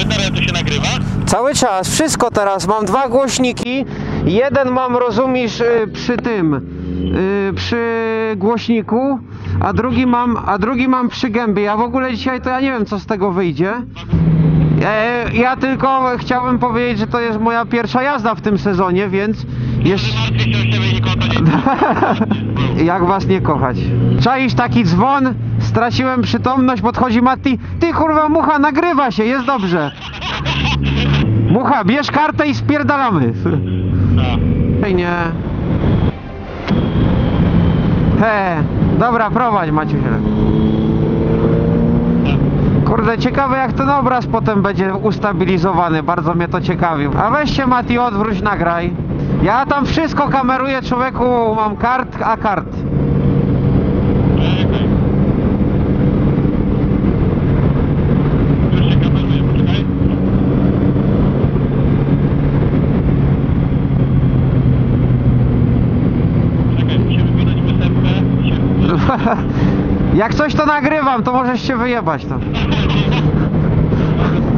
Bednarem to się nagrywa? Cały czas, wszystko teraz. Mam dwa głośniki. Jeden mam, rozumiesz, y, przy tym, y, przy głośniku, a drugi mam, a drugi mam przy gębie. Ja w ogóle dzisiaj to ja nie wiem, co z tego wyjdzie. E, ja tylko chciałbym powiedzieć, że to jest moja pierwsza jazda w tym sezonie, więc nie Jak was nie kochać? Czaisz taki dzwon? Straciłem przytomność, podchodzi Mati. Ty kurwa mucha, nagrywa się, jest dobrze. Mucha, bierz kartę i spierdalamy. Ej, nie. He, dobra, prowadź Maciusiek. Kurde, ciekawe jak ten obraz potem będzie ustabilizowany, bardzo mnie to ciekawi. A weź się Mati, odwróć, nagraj. Ja tam wszystko kameruję, człowieku, mam kart, a kart. Jak coś to nagrywam, to możesz się wyjebać to.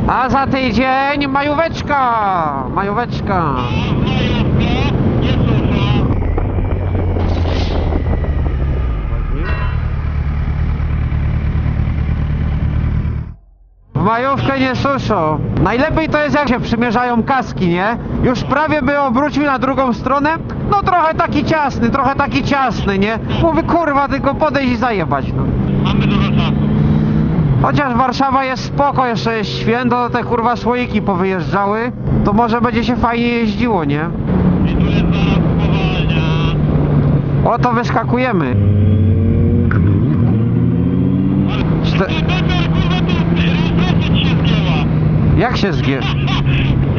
A za tydzień majóweczka! Majóweczka! Nie słucha. W majówkę nie suszą. Najlepiej to jest jak się przymierzają kaski, nie? Już prawie by obrócił na drugą stronę. No trochę taki ciasny, trochę taki ciasny, nie? Mówi kurwa, tylko podejść i zajebać, no. Mamy dużo czasu. Chociaż Warszawa jest spoko, jeszcze jest święto, te kurwa słoiki powyjeżdżały, to może będzie się fajnie jeździło, nie? I tu jest zaraz spowalnia. O, to wyskakujemy. Czte... Ty, Peter, kurwa, tu rejestracja ci się zgięła. Jak się zgie...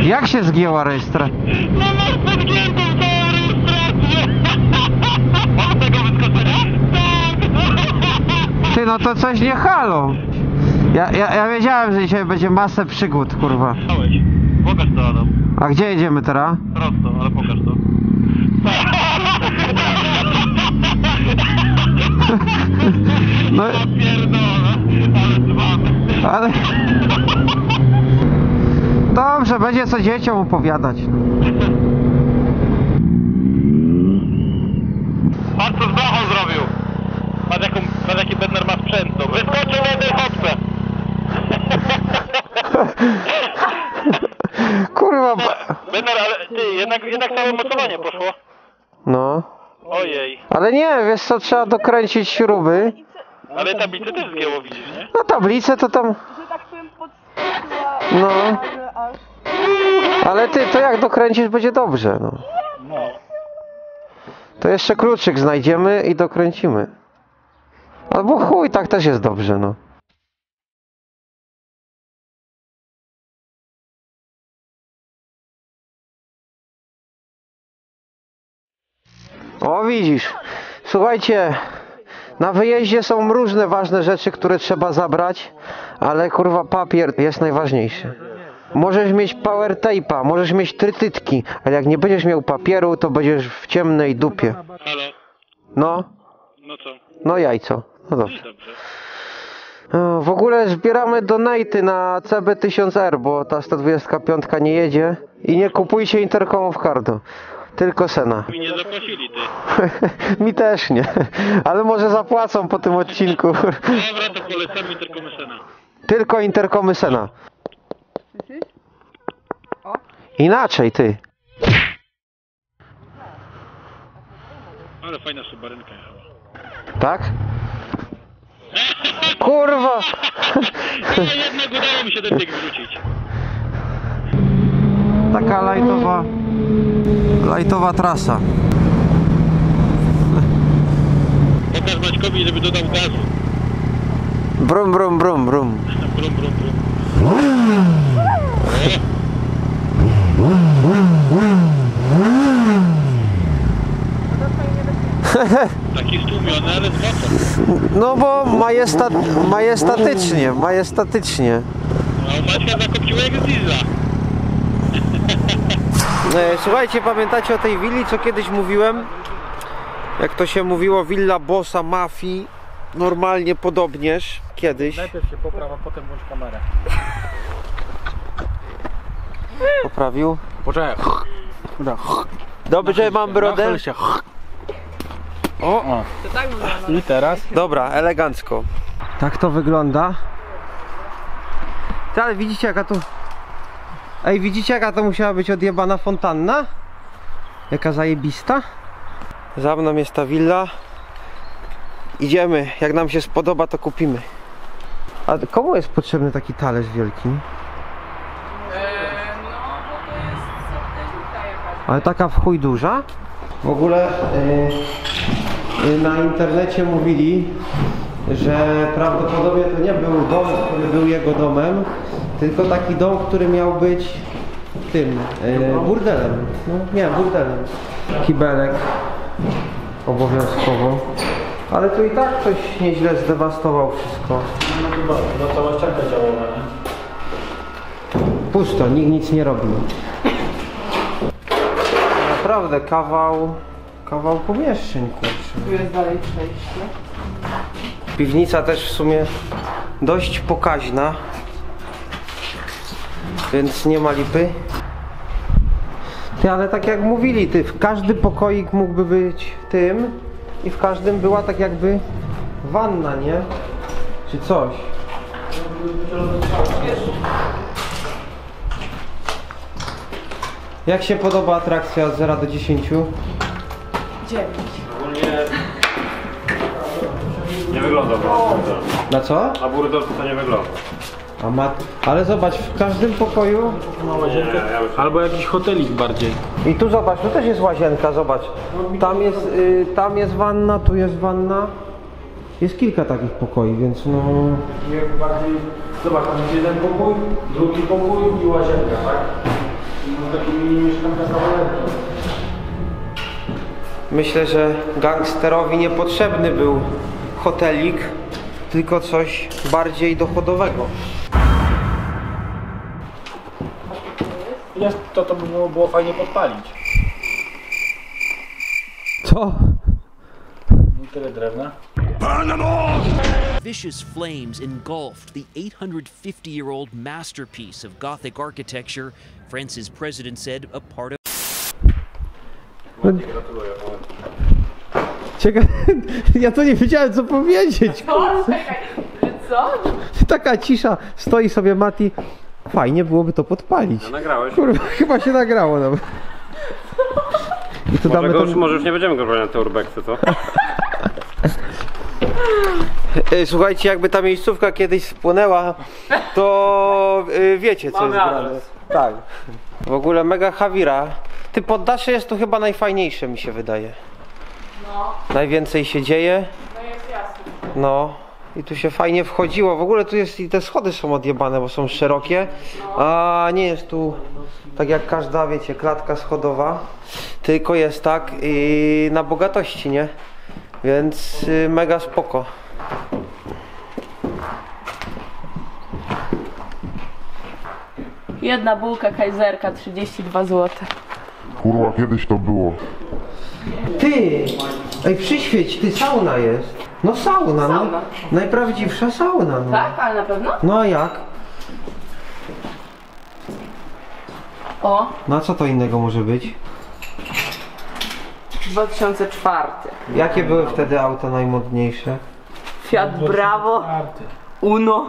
Jak się zgięła rejestracja? No masz podgiętą całą rejestrację. Tego wyskoczenia? Tak. Ty, no to coś nie halo. Ja, ja, ja wiedziałem, że dzisiaj będzie masę przygód, kurwa. Dałeś. Pokaż to, Adam. A gdzie jedziemy teraz? Prosto, ale pokaż to. No, Ja pierdolę, ale dzwany. ale... Dobrze, będzie co dzieciom opowiadać. Patrz co z blachą zrobił. Patrz, jaką, patrz jaki Bednar ma sprzęt. to. Wyskoczył na jednej. Kurwa... Bednar, ale ty, jednak, jednak całe mocowanie poszło. No. Ojej. Ale nie, wiesz co, trzeba dokręcić śruby. Ale tablicę też zgięło, widzisz, nie? No tablicę to tam... że tak powiem No. Ale ty, to jak dokręcisz, będzie dobrze, no. No. To jeszcze kluczyk znajdziemy i dokręcimy. Albo chuj, tak też jest dobrze, no. O, widzisz. Słuchajcie, na wyjeździe są różne ważne rzeczy, które trzeba zabrać, ale kurwa papier jest najważniejszy. Możesz mieć power tape'a, możesz mieć trytytki, ale jak nie będziesz miał papieru, to będziesz w ciemnej dupie. Halo? No, No co? no jajco. No No dobrze. i dobrze. O, W ogóle zbieramy donaty na CB1000R, bo ta 125 nie jedzie. I nie kupujcie interkomów cardo. Tylko Sena. Mi nie zapłacili, ty. Mi też nie. Ale może zapłacą po tym odcinku. Dobra, to polecamy tylko Mesena. Tylko interkomy Sena. Inaczej ty. Ale fajna subarynka jechała. Tak? Kurwa! No jednak udało mi się ten bieg wrzucić. Taka lajtowa. Lajtowa trasa. Pokaż Maćkowi, żeby dodał gazu. Brum, brum, brum, brum. Brum, brum, brum. Taki stłumiony, ale z mocą. No bo majestat, majestatycznie, majestatycznie. A u Maćka zakopciło jak z diesla. E, Słuchajcie, pamiętacie o tej willi, co kiedyś mówiłem? Jak to się mówiło, willa bossa mafii. Normalnie podobnież kiedyś. Najpierw się poprawa, potem włącz kamerę. Poprawił. Poczekaj. Dobrze, mam brodę. Się. O, O. I teraz? Dobra, elegancko. Tak to wygląda. Ty, ale widzicie jaka tu... Ej, widzicie jaka to musiała być odjebana fontanna? Jaka zajebista? Za mną jest ta willa. Idziemy, jak nam się spodoba to kupimy. A komu jest potrzebny taki talerz wielki? Ale taka w chuj duża? W ogóle yy, yy, na internecie mówili, że prawdopodobnie to nie był dom, który był jego domem, tylko taki dom, który miał być tym yy, burdelem. No nie, burdelem. Kibelek obowiązkowo. Ale tu i tak ktoś nieźle zdewastował wszystko. No chyba, no cała ścianka działała, nie? Pusto, nikt nic nie robił. Naprawdę kawał, kawał pomieszczeń, kurczę. Tu jest dalej przejście. Piwnica też w sumie dość pokaźna, więc nie ma lipy. Ty, ale tak jak mówili, ty, w każdy pokoik mógłby być tym i w każdym była tak jakby wanna, nie? Czy coś. Jak się podoba atrakcja od 0 do 10? Dziewięć. Nie wygląda Na co? Na burdel to nie wygląda. A mat... Ale zobacz, w każdym pokoju łazienkę. Albo jakiś hotelik bardziej. I tu zobacz, tu też jest łazienka, zobacz. Tam jest, y, tam jest wanna, tu jest wanna. Jest kilka takich pokoi, więc no... Jak bardziej... Zobacz, tam jest jeden pokój, drugi pokój i łazienka, tak? No. Myślę, że gangsterowi niepotrzebny był hotelik, tylko coś bardziej dochodowego. Jest, to to by było, było fajnie podpalić. Co? I tyle drewna. Vicious flames engulfed the 850 year old masterpiece of Gothic architecture, France's president said a part of. Ciekawe, ja to nie wiedziałem co powiedzieć. O, czekaj. Co? Taka cisza, stoi sobie Mati. Fajnie byłoby to podpalić. Nagrałeś? Kurwa, chyba się nagrało nawet. I tu Może, damy go już, ten... może już nie będziemy go na te urbexy, co? E, Słuchajcie, jakby ta miejscówka kiedyś spłonęła, to y, wiecie co Mamy jest grane. adres. Tak. W ogóle mega Hawira. Ty poddasze jest tu chyba najfajniejsze mi się wydaje. No, Najwięcej się dzieje. no jest jasne. No. I tu się fajnie wchodziło. W ogóle tu jest i te schody są odjebane, bo są szerokie. A nie jest tu tak jak każda, wiecie, klatka schodowa. Tylko jest tak i na bogatości, nie? Więc y, mega spoko. Jedna bułka kajzerka, 32 zł. Kurwa, kiedyś to było. Ty! Ej, przyświeć, ty sauna jest. No sauna, no. Sauna. Najprawdziwsza sauna, no. Tak? Ale na pewno? No a jak? O, No a co to innego może być? 2004. Jakie były wtedy auta najmodniejsze? Fiat Bravo. Uno.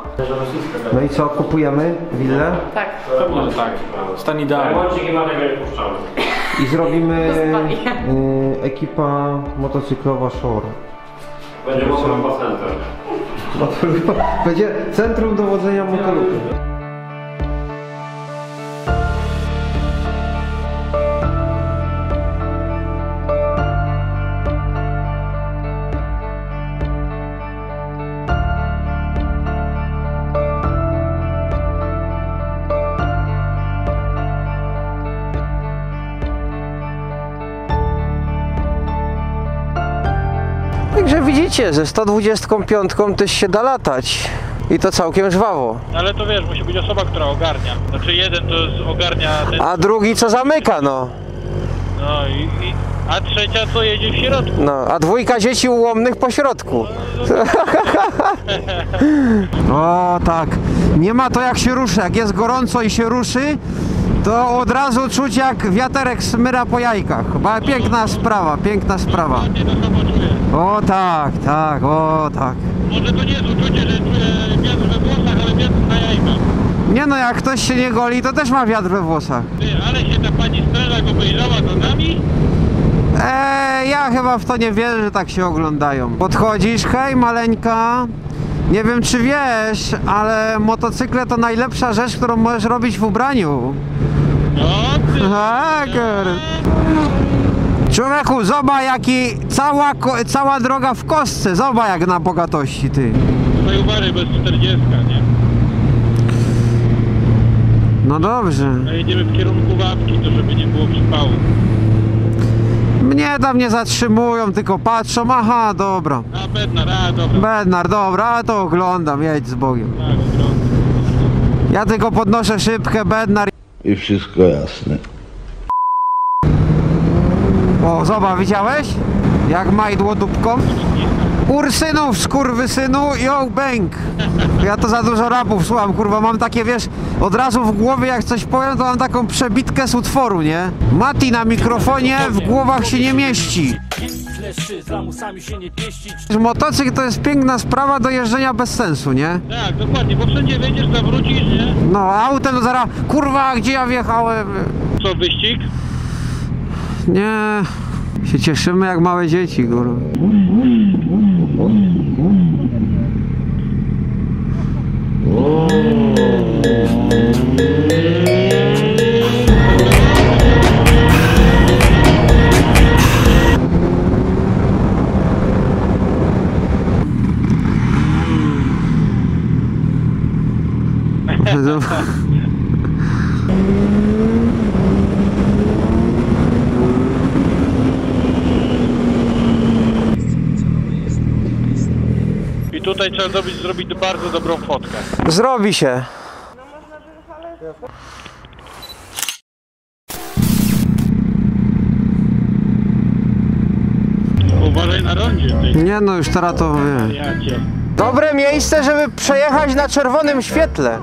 No i co, kupujemy willę Tak. Pewnie, że tak. Stan idealny. Puszczamy. i zrobimy y, ekipa motocyklowa Shore. Będzie mocno chyba center. Będzie centrum dowodzenia motorówki. Widzicie, ze 125 też się da latać. I to całkiem żwawo. Ale to wiesz, musi być osoba, która ogarnia. Znaczy jeden to jest ogarnia ten, A drugi co zamyka, no. no i, i a trzecia co jedzie w środku. no. A dwójka dzieci ułomnych po środku. o tak. Nie ma to jak się ruszy. Jak jest gorąco i się ruszy, To od razu czuć jak wiaterek smyra po jajkach. Ba, piękna sprawa, piękna sprawa. O tak, tak, o tak. Może to nie jest uczucie, że czuję wiatr we włosach, ale wiatr na jajkach. Nie no, jak ktoś się nie goli, to też ma wiatr we włosach. Ty, ale się ta pani strażak obejrzała za nami? Eee, ja chyba w to nie wierzę, że tak się oglądają. Podchodzisz, hej maleńka. Nie wiem czy wiesz, ale motocykle to najlepsza rzecz, którą możesz robić w ubraniu. No, ty. Tak. Człowieku, zobacz jaki cała, cała droga w kostce, zobacz jak na bogatości ty. Tutaj uważaj, bez 40, nie? No dobrze. A jedziemy w kierunku Wapki, to żeby nie było przypału. Mnie tam nie zatrzymują, tylko patrzą, aha, dobra. A, Bednar, a, dobra. Bednar, dobra, a to oglądam, jedź z Bogiem. Tak, oglądam. Ja tylko podnoszę szybkę, Bednar. I wszystko jasne. O, zobacz, widziałeś? Jak majdło dupką? Ursynów, skurwysynu, yo, bang! Ja to za dużo rapów słucham, kurwa, mam takie, wiesz, od razu w głowie jak coś powiem, to mam taką przebitkę z utworu, nie? Mati na mikrofonie w głowach się nie mieści. Motocykl to jest piękna sprawa do jeżdżenia bez sensu, nie? Tak, dokładnie, bo wszędzie wejdziesz, zawrócisz, nie? No, autem to zaraz, kurwa, gdzie ja wjechałem? Co, wyścig? Nie, się cieszymy jak małe dzieci, kurwa. Zrobić, zrobić bardzo dobrą fotkę. Zrobi się. Uważaj na rondzie, ty. Nie no, już teraz to wie. Ja cię. Dobre miejsce, żeby przejechać na czerwonym świetle.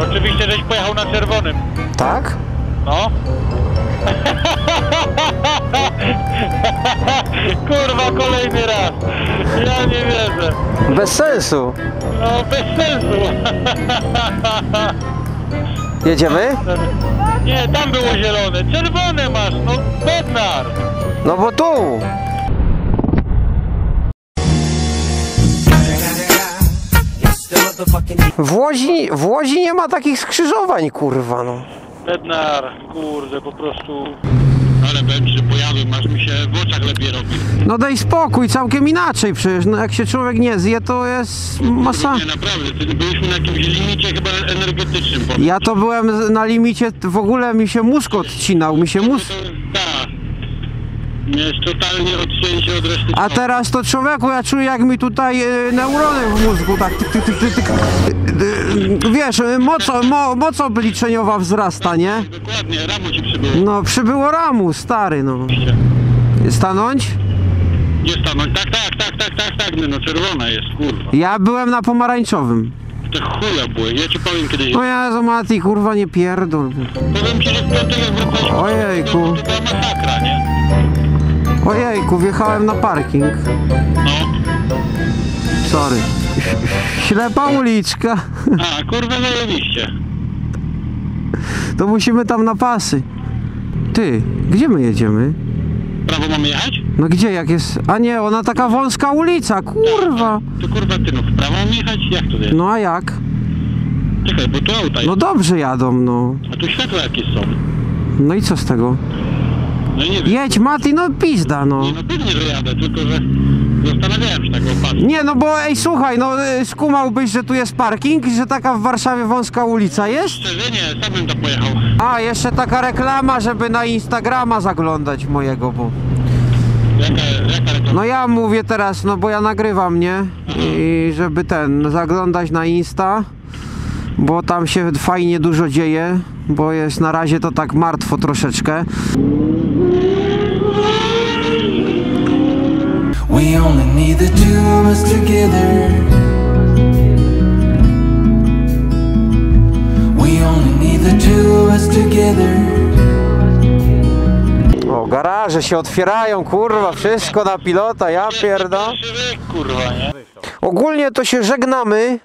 Oczywiście, żeś pojechał na czerwonym. Tak? No. Kurwa, kolejny raz. Ja nie wierzę. Bez sensu. No, bez sensu. Jedziemy? Nie, tam było zielone. Czerwone masz, no bednar. No bo tu. W Łodzi, w Łodzi nie ma takich skrzyżowań, kurwa, no. Bednar, kurde, po prostu... Ale będzie, pojawy, masz mi się w oczach lepiej robi. No daj spokój, całkiem inaczej przecież. No jak się człowiek nie zje, to jest masa... Nie, naprawdę, byliśmy na jakimś limicie chyba energetycznym. powiem. Ja to byłem na limicie, w ogóle mi się mózg odcinał, mi się mózg... To, tak. Jest totalnie odcięcie od reszty A teraz to człowieku, ja czuję jak mi tutaj e, neurony w mózgu tak tyk, tyk, tyk, tyk, tyk. Wiesz, moc, mo, moc obliczeniowa wzrasta, nie? Dokładnie, ramo ci przybyło. No, przybyło ramu, stary, no. Stanąć? Nie stanąć. Tak, tak, tak, tak, tak, tak, no czerwona jest, kurwa. Ja byłem na pomarańczowym. Te chuja były, ja ci powiem kiedyś. No Jezu, Mati, kurwa, nie pierdol. Powiem ci, że w piątek jak Ojejku. to była masakra, nie? Ojejku, wjechałem na parking. No. Sorry. Ślepa uliczka. A, kurwa, zajebiście. To musimy tam na pasy. Ty, gdzie my jedziemy? Prawo mamy jechać? No gdzie, jak jest... A nie, ona taka wąska ulica, kurwa. To kurwa, ty no, w prawo mamy jechać? Jak to jest? No a jak? Czekaj, bo tu auta jest. No dobrze jadą, no. A tu światła jakieś są. No i co z tego? No nie wiem. Jedź, Mati, no pizda, no. Nie, no pewnie, że jadę, tylko że zastanawiałem się tak patrz. Nie, no bo ej, słuchaj, no y, skumałbyś, że tu jest parking i że taka w Warszawie wąska ulica jest? Szczerze nie, sam bym tam pojechał. A, jeszcze taka reklama, żeby na Instagrama zaglądać mojego, bo... Jaka, jaka reklama? No ja mówię teraz, no bo ja nagrywam, nie? I żeby ten, zaglądać na Insta, bo tam się fajnie dużo dzieje, bo jest na razie to tak martwo troszeczkę. We only need the two of us together. We only need the two of us together. O, garaże się otwierają, kurwa, wszystko na pilota, ja pierdolę. kurwa, nie? Ogólnie to się żegnamy.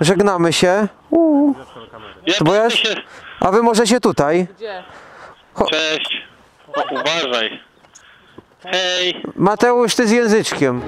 Żegnamy się. Uuu. Bo ja... A wy możecie tutaj. Cześć. Uważaj. Hej. Mateusz, ty z języczkiem.